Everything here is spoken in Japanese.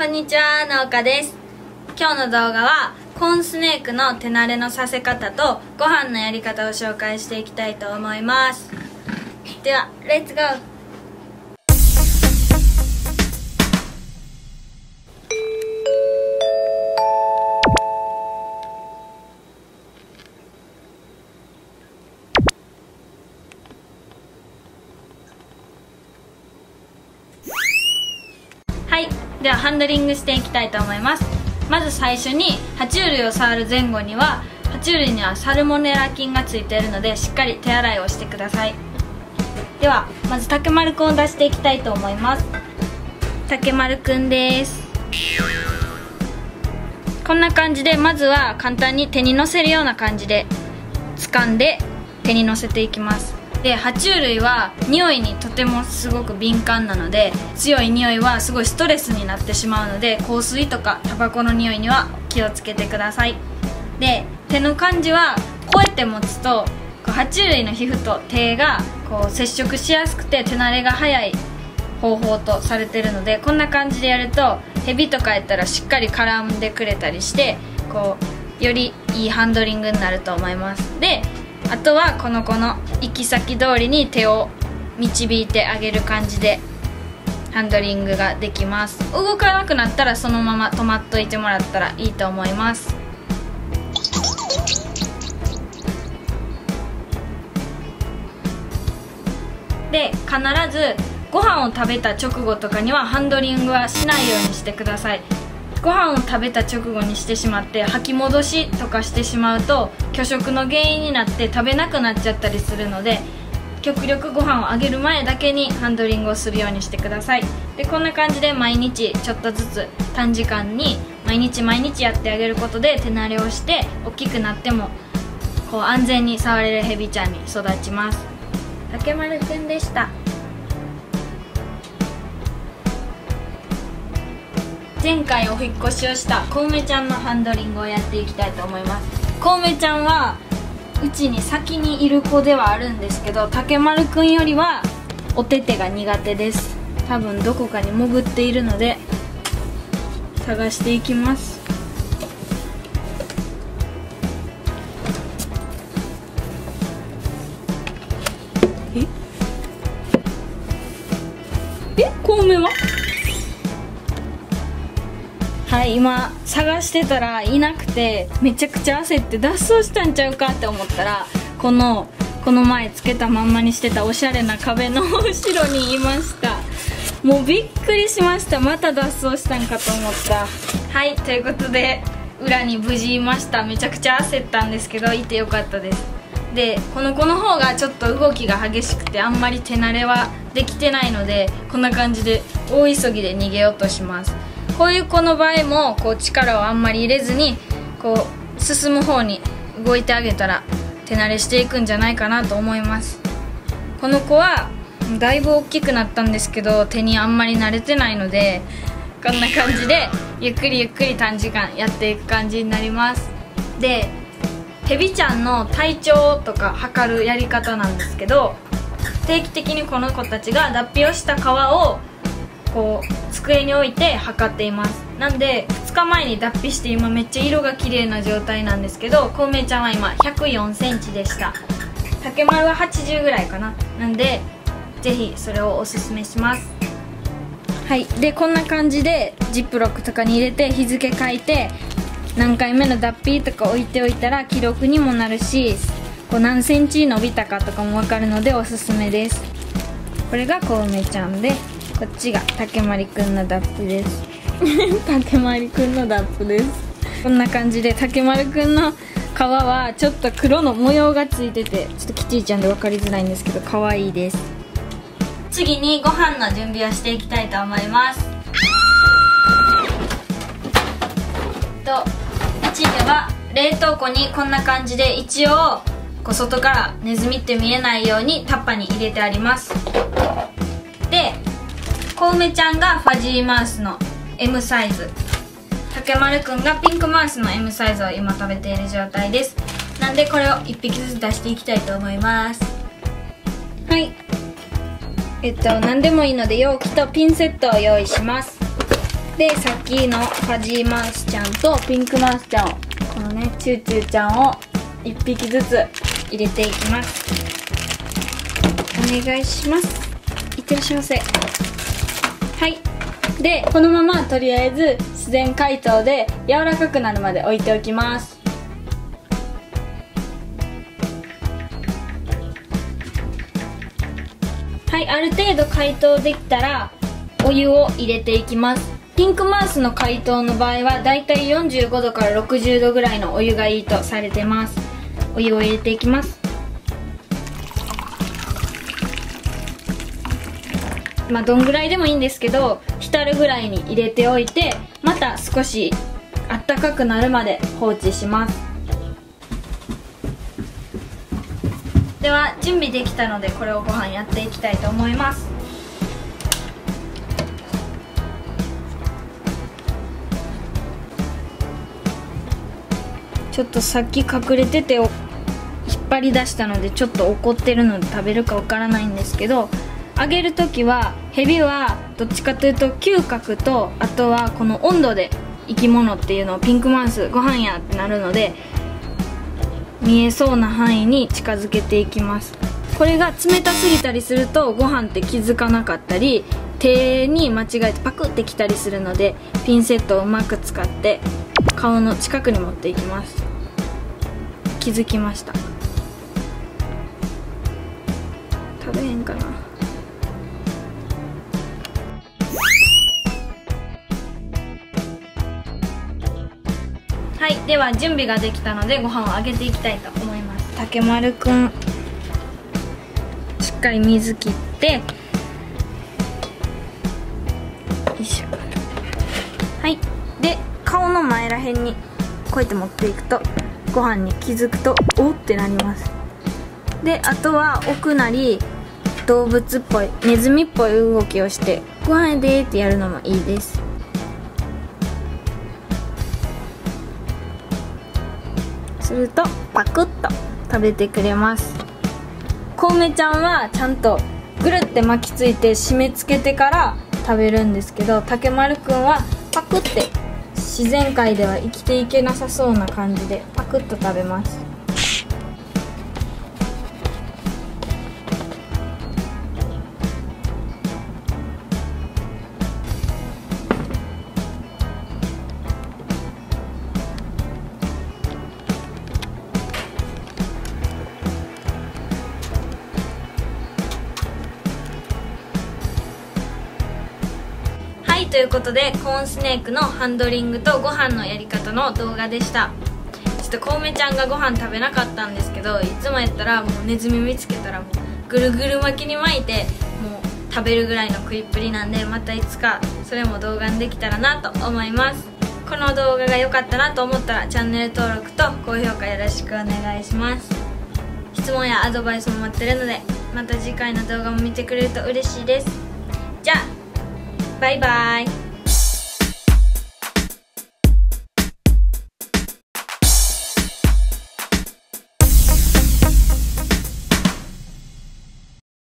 こんにちは農家です。今日の動画はコーンスネークの手慣れのさせ方とご飯のやり方を紹介していきたいと思います。ではレッツゴー。ではハンドリングしていきたいと思います。まず最初に爬虫類を触る前後には爬虫類にはサルモネラ菌がついているのでしっかり手洗いをしてください。ではまず竹丸くんを出していきたいと思います。竹丸くんです。こんな感じでまずは簡単に手にのせるような感じで掴んで手にのせていきますで爬虫類は匂いにとてもすごく敏感なので強い匂いはすごいストレスになってしまうので香水とかタバコの匂いには気をつけてください。で手の感じはこうやって持つとこう爬虫類の皮膚と手がこう接触しやすくて手慣れが早い方法とされてるのでこんな感じでやるとヘビとかやったらしっかり絡んでくれたりしてこうよりいいハンドリングになると思います。であとはこの子の行き先通りに手を導いてあげる感じでハンドリングができます。動かなくなったらそのまま止まっといてもらったらいいと思います。で必ずご飯を食べた直後とかにはハンドリングはしないようにしてください。ご飯を食べた直後にしてしまって吐き戻しとかしてしまうと拒食の原因になって食べなくなっちゃったりするので極力ご飯をあげる前だけにハンドリングをするようにしてください。でこんな感じで毎日ちょっとずつ短時間に毎日毎日やってあげることで手慣れをして大きくなってもこう安全に触れるヘビちゃんに育ちます。竹丸くんでした。前回お引っ越しをしたコウメちゃんのハンドリングをやっていきたいと思います。コウメちゃんはうちに先にいる子ではあるんですけど竹丸くんよりはお手手が苦手です。多分どこかに潜っているので探していきます。え？え？コウメは？はい今探してたらいなくてめちゃくちゃ焦って脱走したんちゃうかって思ったらこのこの前つけたまんまにしてたおしゃれな壁の後ろにいました。もうびっくりしました。また脱走したんかと思った。はいということで裏に無事いました。めちゃくちゃ焦ったんですけどいてよかったです。でこの子の方がちょっと動きが激しくてあんまり手慣れはできてないのでこんな感じで大急ぎで逃げようとします。こういう子の場合もこう力をあんまり入れずにこう進む方に動いてあげたら手慣れしていくんじゃないかなと思います。この子はだいぶ大きくなったんですけど手にあんまり慣れてないのでこんな感じでゆっくりゆっくり短時間やっていく感じになります。でヘビちゃんの体調とか測るやり方なんですけど定期的にこの子たちが脱皮をした皮をこう机に置いて測っています。なんで2日前に脱皮して今めっちゃ色が綺麗な状態なんですけどコウメちゃんは今1 0 4センチでした。竹丸は80ぐらいかな。なんでぜひそれをおすすめします。はい。でこんな感じでジップロックとかに入れて日付書いて何回目の脱皮とか置いておいたら記録にもなるしこう何センチ伸びたかとかも分かるのでおすすめです。これがコウメちゃんで。こっちが竹まりくんの脱皮です。竹まりくんの脱皮です。こんな感じで竹丸くんの皮はちょっと黒の模様がついててちょっとキティちゃんで分かりづらいんですけど可愛いです。次にご飯の準備をしていきたいと思います。とうちでは冷凍庫にこんな感じで一応こう外からネズミって見えないようにタッパに入れてあります。でコウメちゃんがファジーマウスの M サイズ。竹丸くんがピンクマウスの M サイズを今食べている状態です。なんでこれを1匹ずつ出していきたいと思います。はい。えっと何でもいいので容器とピンセットを用意します。でさっきのファジーマウスちゃんとピンクマウスちゃんをこのねチューチューちゃんを1匹ずつ入れていきます。お願いします。いってらっしゃいませ。でこのままとりあえず自然解凍で柔らかくなるまで置いておきます。はいある程度解凍できたらお湯を入れていきます。ピンクマウスの解凍の場合はだいたい45度から60度ぐらいのお湯がいいとされてます。お湯を入れていきます。まあどんぐらいでもいいんですけど浸るぐらいに入れておいてまた少しあったかくなるまで放置します。では準備できたのでこれをご飯やっていきたいと思います。ちょっとさっき隠れてて引っ張り出したのでちょっと怒ってるので食べるかわからないんですけど揚げる時はヘビはどっちかというと嗅覚とあとはこの温度で生き物っていうのをピンクマウスご飯やってなるので見えそうな範囲に近づけていきます。これが冷たすぎたりするとご飯って気づかなかったり手に間違えてパクってきたりするのでピンセットをうまく使って顔の近くに持っていきます。気づきました。食べへんかな。はいでは準備ができたのでご飯をあげていきたいと思います。竹丸くん。しっかり水切って。よいしょ。はいで顔の前らへんにこうやって持っていくとご飯に気づくとおってなります。であとは置くなり動物っぽいネズミっぽい動きをしてご飯やでーってやるのもいいですするとパクッと食べてくれます。コウメちゃんはちゃんとぐるって巻きついて締め付けてから食べるんですけど竹丸くんはパクって自然界では生きていけなさそうな感じでパクッと食べます。ということでコーンスネークのハンドリングとご飯のやり方の動画でした。ちょっとコウメちゃんがご飯食べなかったんですけどいつもやったらもうネズミ見つけたらもうぐるぐる巻きに巻いてもう食べるぐらいの食いっぷりなんでまたいつかそれも動画にできたらなと思います。この動画が良かったなと思ったらチャンネル登録と高評価よろしくお願いします。質問やアドバイスも待ってるのでまた次回の動画も見てくれると嬉しいです。じゃあバイバイ